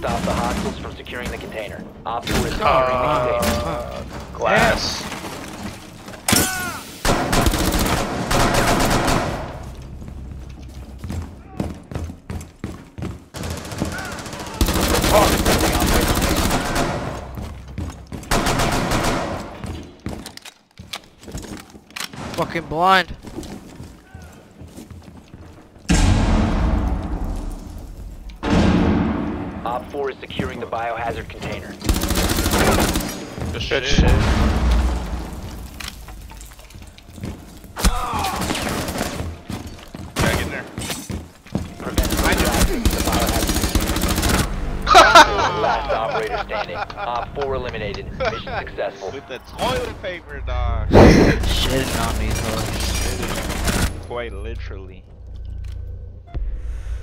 stop the hostiles from securing the container. Op 4 is securing the container. Uh, glass. Fucking blind. Op 4 is securing the biohazard container. Good Good shit. shit. Gotta get in there. Prevent accessing the biohazard Last operator standing. Op 4 eliminated. Mission successful. With the toilet paper, dog. Shitting on me, though. Quite literally.